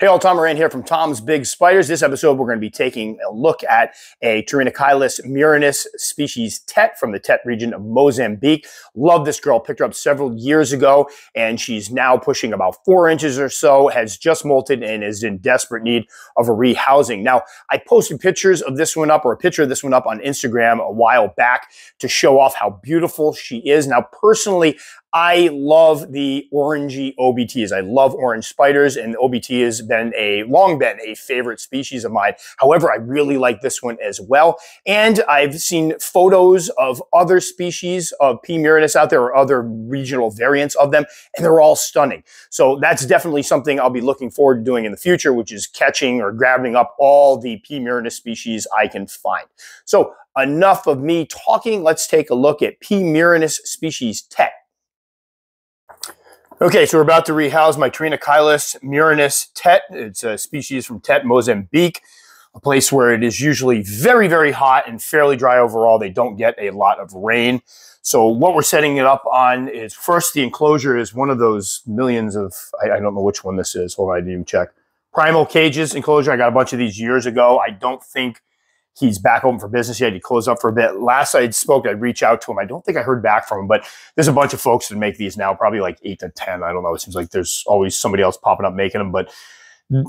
Hey all, Tom Moran here from Tom's Big Spiders. This episode, we're going to be taking a look at a Pterinochilus murinus species Tete from the Tete region of Mozambique. Love this girl. Picked her up several years ago, and she's now pushing about four inches or so, has just molted, and is in desperate need of a rehousing. Now, I posted pictures of this one up, or a picture of this one up on Instagram a while back to show off how beautiful she is. Now, personally, I love the orangey OBTs. I love orange spiders, and OBT has been a long been a favorite species of mine. However, I really like this one as well. And I've seen photos of other species of P. murinus out there or other regional variants of them, and they're all stunning. So that's definitely something I'll be looking forward to doing in the future, which is catching or grabbing up all the P. murinus species I can find. So enough of me talking. Let's take a look at P. murinus species Tete. Okay, so we're about to rehouse my Pterinochilus murinus Tete. It's a species from Tete, Mozambique, a place where it is usually very, very hot and fairly dry overall. They don't get a lot of rain. So what we're setting it up on is first the enclosure is one of those millions of, I, I don't know which one this is. Hold on, I didn't even check. Primal cages enclosure. I got a bunch of these years ago. I don't think he's back open for business. He closed up for a bit. Last I spoke, I'd reach out to him. I don't think I heard back from him, but there's a bunch of folks that make these now, probably like eight to 10. I don't know. It seems like there's always somebody else popping up making them, but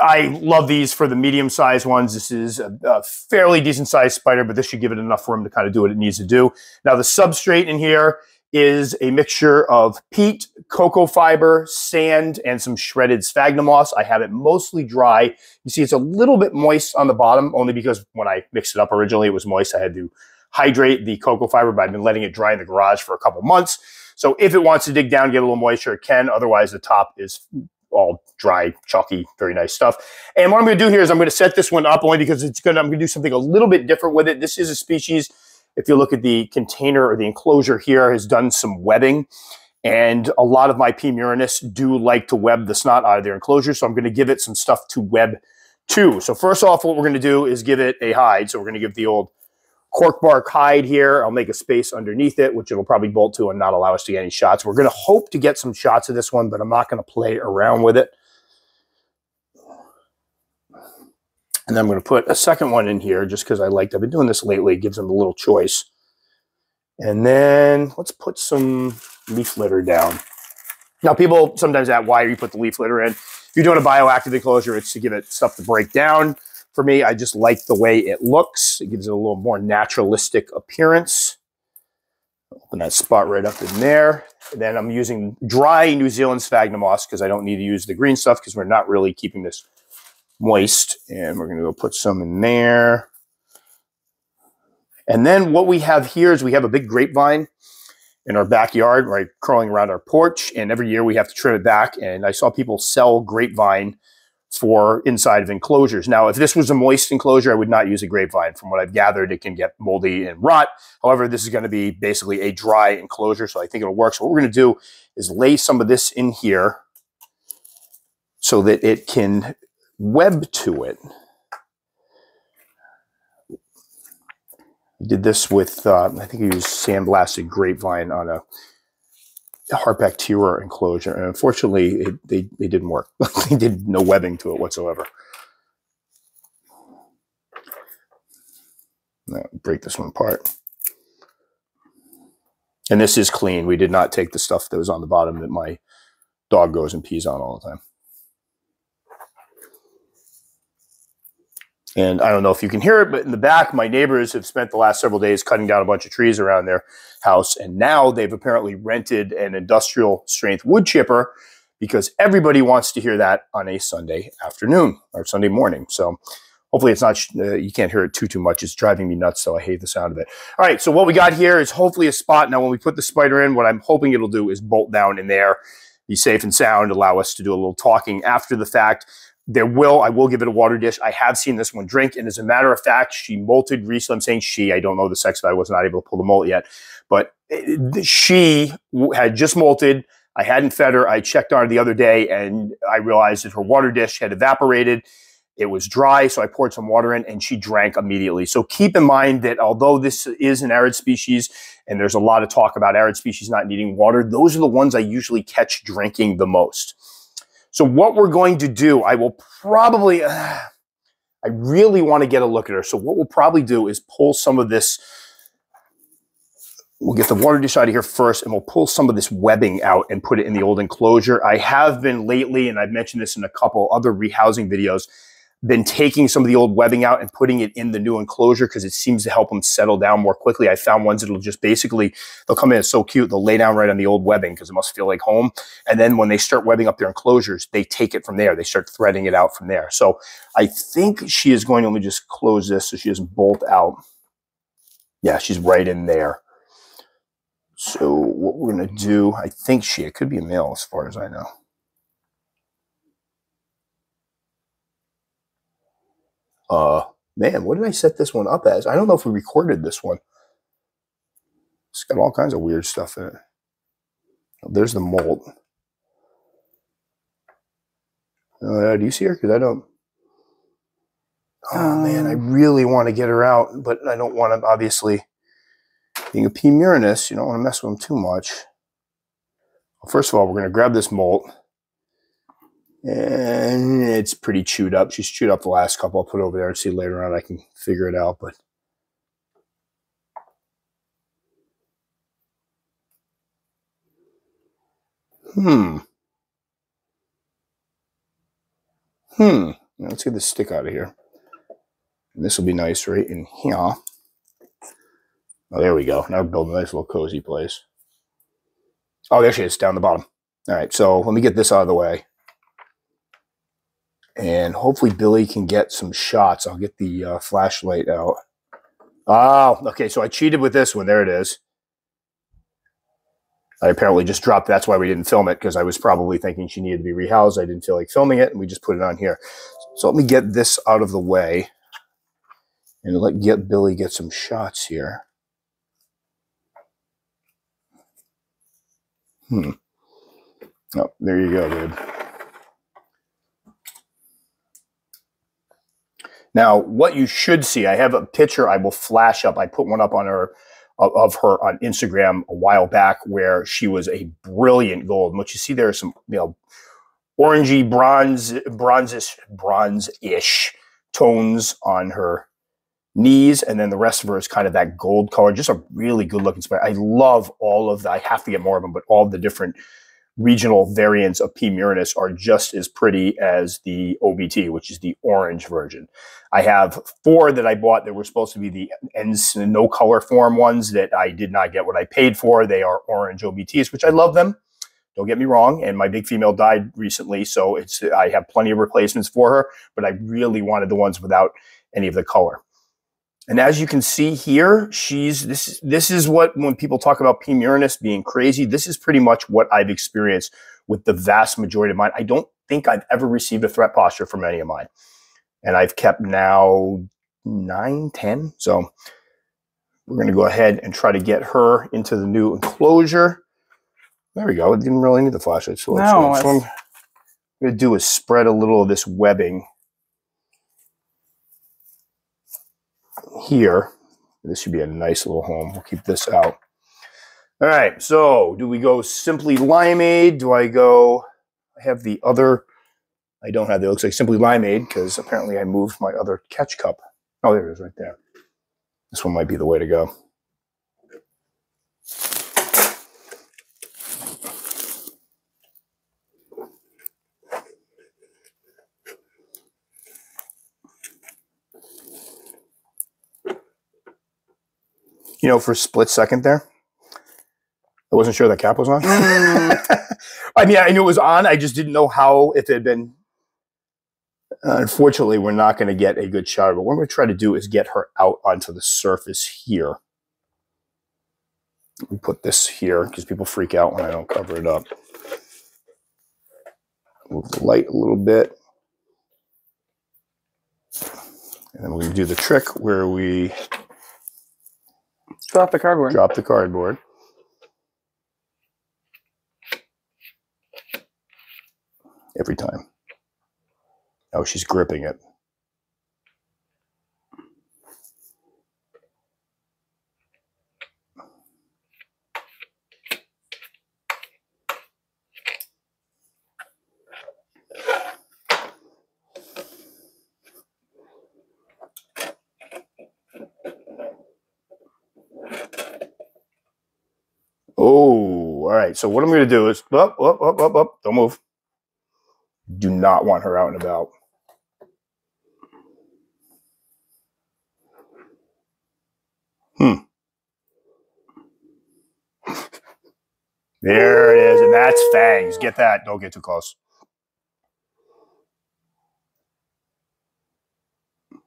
I love these for the medium sized ones. This is a, a fairly decent sized spider, but this should give it enough room to kind of do what it needs to do. Now the substrate in here is a mixture of peat, cocoa fiber, sand, and some shredded sphagnum moss. I have it mostly dry. You see it's a little bit moist on the bottom, only because when I mixed it up originally, it was moist. I had to hydrate the cocoa fiber, but I've been letting it dry in the garage for a couple months. So if it wants to dig down, get a little moisture, it can. Otherwise, the top is all dry, chalky, very nice stuff. And what I'm going to do here is I'm going to set this one up only because it's going to, I'm going to do something a little bit different with it. This is a species if you look at the container or the enclosure here, has done some webbing. And a lot of my P. murinus do like to web the snot out of their enclosure. So I'm going to give it some stuff to web too. So first off, what we're going to do is give it a hide. So we're going to give the old cork bark hide here. I'll make a space underneath it, which it'll probably bolt to and not allow us to get any shots. We're going to hope to get some shots of this one, but I'm not going to play around with it. And then I'm going to put a second one in here just because I liked, I've been doing this lately. It gives them a little choice. And then let's put some leaf litter down. Now, people sometimes ask, why you put the leaf litter in? If you're doing a bioactive enclosure, it's to give it stuff to break down. For me, I just like the way it looks. It gives it a little more naturalistic appearance. Open that spot right up in there. And then I'm using dry New Zealand sphagnum moss because I don't need to use the green stuff because we're not really keeping this moist. And we're going to go put some in there. And then what we have here is we have a big grapevine in our backyard, right, crawling around our porch. And every year we have to trim it back. And I saw people sell grapevine for inside of enclosures. Now, if this was a moist enclosure, I would not use a grapevine. From what I've gathered, it can get moldy and rot. However, this is going to be basically a dry enclosure, so I think it'll work. So what we're going to do is lay some of this in here so that it can web to it. I did this with, uh, I think he used sandblasted grapevine on a Harpactira enclosure. And unfortunately, it, they, they didn't work. they did no webbing to it whatsoever. Now, break this one apart. And this is clean. We did not take the stuff that was on the bottom that my dog goes and pees on all the time. And I don't know if you can hear it, but in the back, my neighbors have spent the last several days cutting down a bunch of trees around their house. And now they've apparently rented an industrial strength wood chipper because everybody wants to hear that on a Sunday afternoon or Sunday morning. So hopefully it's not, uh, you can't hear it too, too much. It's driving me nuts. So I hate the sound of it. All right. So what we got here is hopefully a spot. Now, when we put the spider in, what I'm hoping it'll do is bolt down in there, be safe and sound, allow us to do a little talking after the fact. There will, I will give it a water dish. I have seen this one drink. And as a matter of fact, she molted recently. I'm saying she, I don't know the sex it. I was not able to pull the molt yet. But eh, she had just molted. I hadn't fed her. I checked on her the other day and I realized that her water dish had evaporated. It was dry, so I poured some water in and she drank immediately. So keep in mind that although this is an arid species and there's a lot of talk about arid species not needing water, those are the ones I usually catch drinking the most. So what we're going to do, I will probably, uh, I really want to get a look at her. So what we'll probably do is pull some of this, we'll get the water dish out of here first and we'll pull some of this webbing out and put it in the old enclosure. I have been lately, and I've mentioned this in a couple other rehousing videos, been taking some of the old webbing out and putting it in the new enclosure because it seems to help them settle down more quickly. I found ones that'll just basically, they'll come in, it's so cute, they'll lay down right on the old webbing because it must feel like home. And then when they start webbing up their enclosures, they take it from there. They start threading it out from there. So I think she is going to, let me just close this so she doesn't bolt out. Yeah, she's right in there. So what we're going to do, I think she, it could be a male as far as I know. Uh, man, what did I set this one up as? I don't know if we recorded this one. It's got all kinds of weird stuff in it. Oh, there's the molt. Uh, do you see her? Because I don't. Oh um, man, I um. really want to get her out, but I don't want to. Obviously, being a P. murinus, you don't want to mess with them too much. Well, first of all, we're going to grab this molt and it's pretty chewed up. She's chewed up the last couple. I'll put over there and see later on. I can figure it out, but hmm, hmm. Let's get the stick out of here. And this will be nice right in here. Oh, there we go. Now we're building a nice little cozy place. Oh, there she is, down the bottom. All right, so let me get this out of the way and hopefully Billy can get some shots. I'll get the uh, flashlight out. Oh, okay. So I cheated with this one. There it is. I apparently just dropped. That's why we didn't film it because I was probably thinking she needed to be rehoused. I didn't feel like filming it, and we just put it on here. So let me get this out of the way, and let get Billy get some shots here. Hmm. Oh, there you go, dude. Now, what you should see, I have a picture I will flash up. I put one up on her of her on Instagram a while back where she was a brilliant gold. And what you see there is some, you know, orangey bronze, bronzish, bronze-ish tones on her knees, and then the rest of her is kind of that gold color. Just a really good looking spider. I love all of the. I have to get more of them, but all the different regional variants of P. murinus are just as pretty as the OBT, which is the orange version. I have four that I bought that were supposed to be the no color form ones that I did not get what I paid for. They are orange OBTs, which I love them. Don't get me wrong. And my big female died recently, so it's I have plenty of replacements for her, but I really wanted the ones without any of the color. And as you can see here, she's this. This is what when people talk about P. murinus being crazy, this is pretty much what I've experienced with the vast majority of mine. I don't think I've ever received a threat posture from any of mine, and I've kept now nine, ten. So we're going to go ahead and try to get her into the new enclosure. There we go. It didn't really need the flashlight. So, no, so what I'm going to do is spread a little of this webbing here. This should be a nice little home. We'll keep this out. All right, so do we go simply limeade? Do I go, I have the other, I don't have the, it looks like simply limeade because apparently I moved my other catch cup. Oh, there it is right there. This one might be the way to go. You know, for a split second there. I wasn't sure that cap was on. Mm. I mean, I knew it was on. I just didn't know how, if it had been. Uh, unfortunately, we're not going to get a good shot. But what I'm going to try to do is get her out onto the surface here. We put this here because people freak out when I don't cover it up. Move the light a little bit. And then we're going to do the trick where we Drop the cardboard. Drop the cardboard. Every time. Oh, she's gripping it. Right. So what I'm going to do is, up, up, up, up, up. Don't move. Do not want her out and about. Hmm. There it is, and that's fangs. Get that. Don't get too close.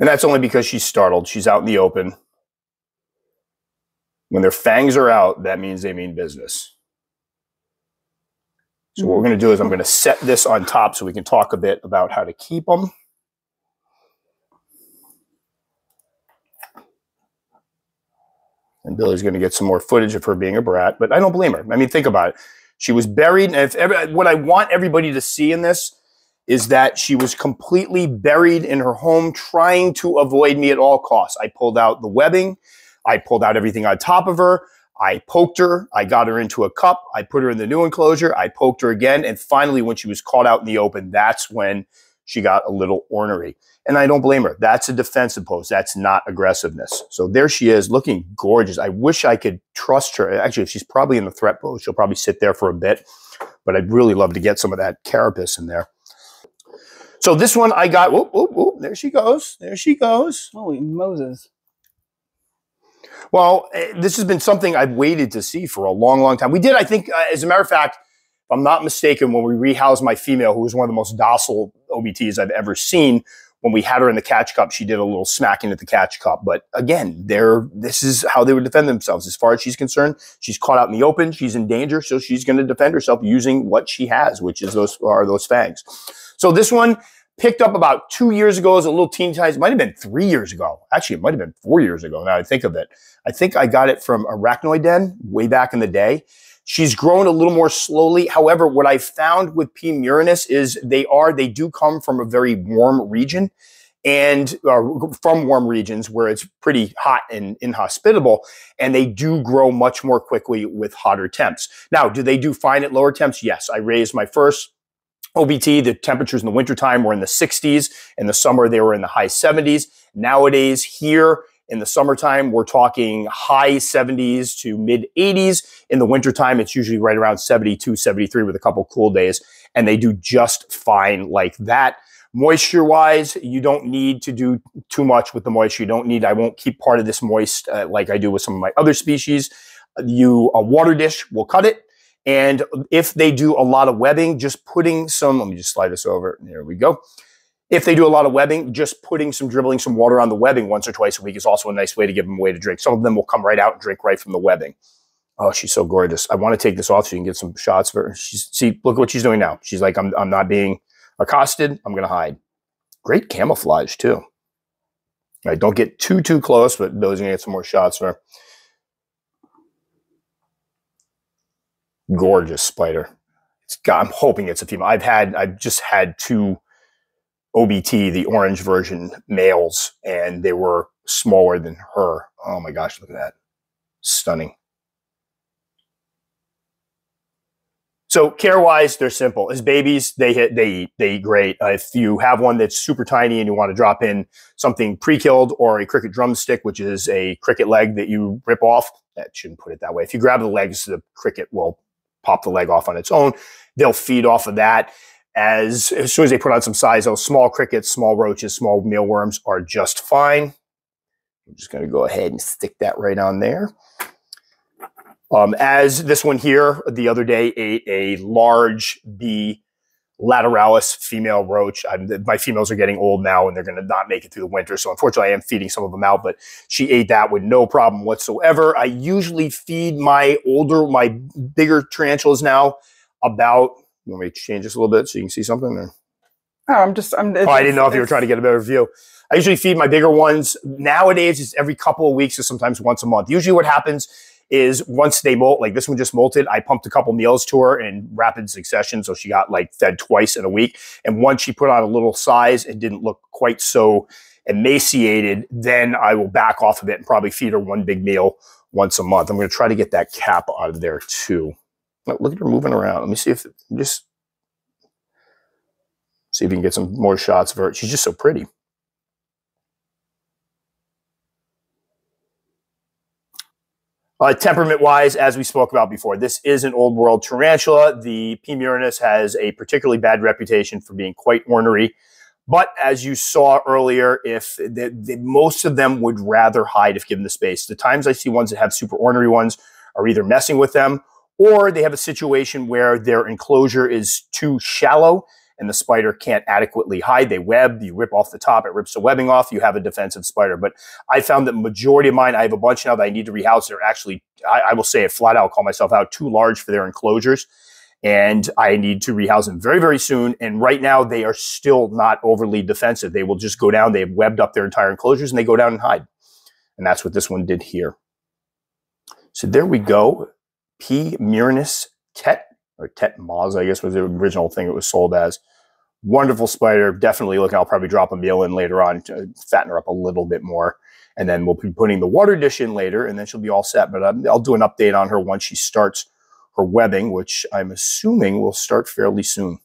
And that's only because she's startled. She's out in the open. When their fangs are out, that means they mean business. So what we're going to do is I'm going to set this on top so we can talk a bit about how to keep them. And Billy's going to get some more footage of her being a brat, but I don't blame her. I mean, think about it. She was buried, and if every, what I want everybody to see in this is that she was completely buried in her home, trying to avoid me at all costs. I pulled out the webbing, I pulled out everything on top of her. I poked her. I got her into a cup. I put her in the new enclosure. I poked her again. And finally, when she was caught out in the open, that's when she got a little ornery. And I don't blame her. That's a defensive pose. That's not aggressiveness. So there she is looking gorgeous. I wish I could trust her. Actually, she's probably in the threat pose. She'll probably sit there for a bit, but I'd really love to get some of that carapace in there. So this one I got, whoop, whoop, whoop, there she goes. There she goes. Holy Moses. Well, eh, this has been something I've waited to see for a long, long time. We did, I think, uh, as a matter of fact, if I'm not mistaken, when we rehoused my female, who was one of the most docile OBTs I've ever seen, when we had her in the catch cup, she did a little smacking at the catch cup. But again, they're, this is how they would defend themselves. As far as she's concerned, she's caught out in the open. She's in danger. So she's going to defend herself using what she has, which is those, are those fangs. So this one picked up about two years ago as a little teeny size. It might have been three years ago. Actually, it might have been four years ago now I think of it. I think I got it from Arachnoid Den way back in the day. She's grown a little more slowly. However, what I found with P. murinus is they are, they do come from a very warm region and uh, from warm regions where it's pretty hot and inhospitable, and they do grow much more quickly with hotter temps. Now, do they do fine at lower temps? Yes. I raised my first OBT, the temperatures in the wintertime were in the 60s. In the summer, they were in the high 70s. Nowadays, here in the summertime, we're talking high 70s to mid 80s. In the wintertime, it's usually right around 72, 73 with a couple cool days. And they do just fine like that. Moisture wise, you don't need to do too much with the moisture. You don't need, I won't keep part of this moist uh, like I do with some of my other species. You, a water dish will cut it. And if they do a lot of webbing, just putting some, let me just slide this over. There we go. If they do a lot of webbing, just putting some dribbling some water on the webbing once or twice a week is also a nice way to give them a way to drink. Some of them will come right out and drink right from the webbing. Oh, she's so gorgeous. I want to take this off so you can get some shots of her. She's, see, look what she's doing now. She's like, I'm, I'm not being accosted. I'm going to hide. Great camouflage too. All right, don't get too, too close, but Billy's going to get some more shots of her. Gorgeous spider. Got, I'm hoping it's a female. I've had, I've just had two OBT, the orange version males, and they were smaller than her. Oh my gosh, look at that. Stunning. So care wise, they're simple. As babies, they hit, they eat, they eat great. Uh, if you have one that's super tiny and you want to drop in something pre-killed or a cricket drumstick, which is a cricket leg that you rip off, that shouldn't put it that way. If you grab the legs, the cricket will pop the leg off on its own. They'll feed off of that. As, as soon as they put on some size, those small crickets, small roaches, small mealworms are just fine. I'm just going to go ahead and stick that right on there. Um, as this one here the other day ate a large B lateralis female roach. I'm, my females are getting old now and they're going to not make it through the winter. So unfortunately, I am feeding some of them out, but she ate that with no problem whatsoever. I usually feed my older, my bigger tarantulas now about, you want me to change this a little bit so you can see something? Or? Oh, I'm just, I'm, oh, I didn't know if you were trying to get a better view. I usually feed my bigger ones. Nowadays, it's every couple of weeks or sometimes once a month. Usually what happens is once they molt, like this one just molted, I pumped a couple meals to her in rapid succession. So she got like fed twice in a week. And once she put on a little size and didn't look quite so emaciated, then I will back off of it and probably feed her one big meal once a month. I'm going to try to get that cap out of there too. Oh, look at her moving around. Let me see if just see if you can get some more shots of her. She's just so pretty. Uh, temperament wise, as we spoke about before, this is an old world tarantula. The P. murinus has a particularly bad reputation for being quite ornery. But as you saw earlier, if the, the, most of them would rather hide if given the space. The times I see ones that have super ornery ones are either messing with them or they have a situation where their enclosure is too shallow and the spider can't adequately hide. They web, you rip off the top, it rips the webbing off, you have a defensive spider. But I found that majority of mine, I have a bunch now that I need to rehouse. They're actually, I, I will say it flat out, call myself out, too large for their enclosures. And I need to rehouse them very, very soon. And right now, they are still not overly defensive. They will just go down. They have webbed up their entire enclosures and they go down and hide. And that's what this one did here. So there we go. P. murinus tet, or tet I guess was the original thing it was sold as wonderful spider. Definitely looking. I'll probably drop a meal in later on to fatten her up a little bit more. And then we'll be putting the water dish in later, and then she'll be all set. But I'll do an update on her once she starts her webbing, which I'm assuming will start fairly soon.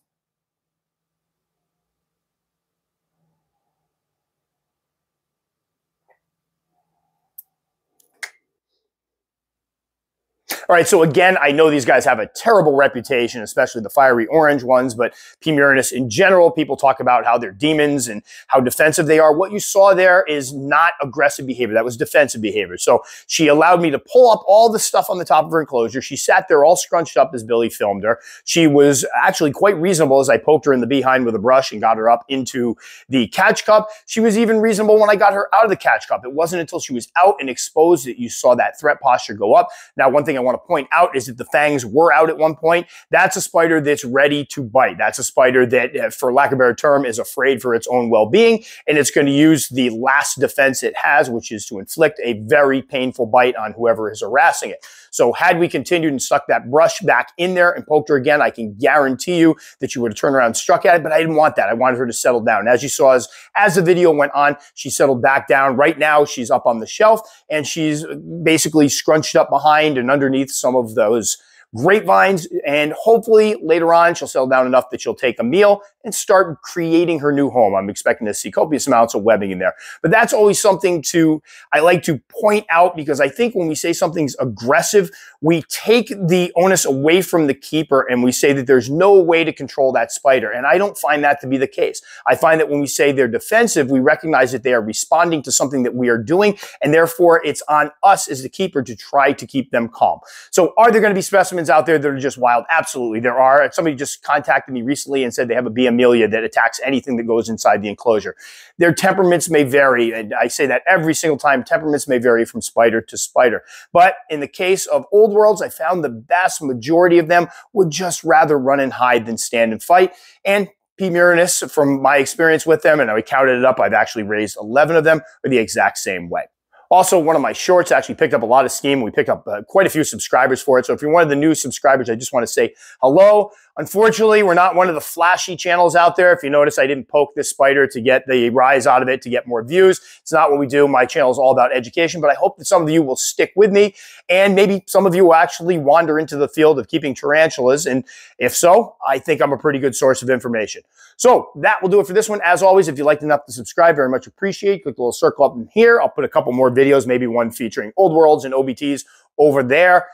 All right, so again, I know these guys have a terrible reputation, especially the fiery orange ones, but P. murinus in general, people talk about how they're demons and how defensive they are. What you saw there is not aggressive behavior. That was defensive behavior. So she allowed me to pull up all the stuff on the top of her enclosure. She sat there all scrunched up as Billy filmed her. She was actually quite reasonable as I poked her in the behind with a brush and got her up into the catch cup. She was even reasonable when I got her out of the catch cup. It wasn't until she was out and exposed that you saw that threat posture go up. Now, one thing I want to point out is that the fangs were out at one point. That's a spider that's ready to bite. That's a spider that, uh, for lack of a better term, is afraid for its own well being. And it's going to use the last defense it has, which is to inflict a very painful bite on whoever is harassing it. So, had we continued and stuck that brush back in there and poked her again, I can guarantee you that she would have turned around and struck at it. But I didn't want that. I wanted her to settle down. As you saw, as, as the video went on, she settled back down. Right now, she's up on the shelf and she's basically scrunched up behind and underneath some of those grapevines, and hopefully later on she'll settle down enough that she'll take a meal and start creating her new home. I'm expecting to see copious amounts of webbing in there. But that's always something to I like to point out because I think when we say something's aggressive, we take the onus away from the keeper and we say that there's no way to control that spider. And I don't find that to be the case. I find that when we say they're defensive, we recognize that they are responding to something that we are doing, and therefore it's on us as the keeper to try to keep them calm. So are there going to be specimens out there that are just wild? Absolutely, there are. Somebody just contacted me recently and said they have a B. that attacks anything that goes inside the enclosure. Their temperaments may vary, and I say that every single time. Temperaments may vary from spider to spider. But in the case of old worlds, I found the vast majority of them would just rather run and hide than stand and fight. And P. murinus, from my experience with them, and I counted it up, I've actually raised 11 of them, are the exact same way. Also, one of my shorts actually picked up a lot of steam. We picked up uh, quite a few subscribers for it. So if you're one of the new subscribers, I just want to say hello. Unfortunately, we're not one of the flashy channels out there. If you notice, I didn't poke this spider to get the rise out of it to get more views. It's not what we do. My channel is all about education, but I hope that some of you will stick with me and maybe some of you will actually wander into the field of keeping tarantulas. And if so, I think I'm a pretty good source of information. So that will do it for this one. As always, if you liked enough to subscribe, very much appreciate. Click the little circle up in here. I'll put a couple more videos, maybe one featuring old worlds and OBTs over there.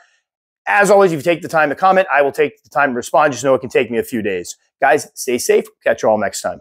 As always, if you take the time to comment, I will take the time to respond. Just know it can take me a few days. Guys, stay safe. Catch you all next time.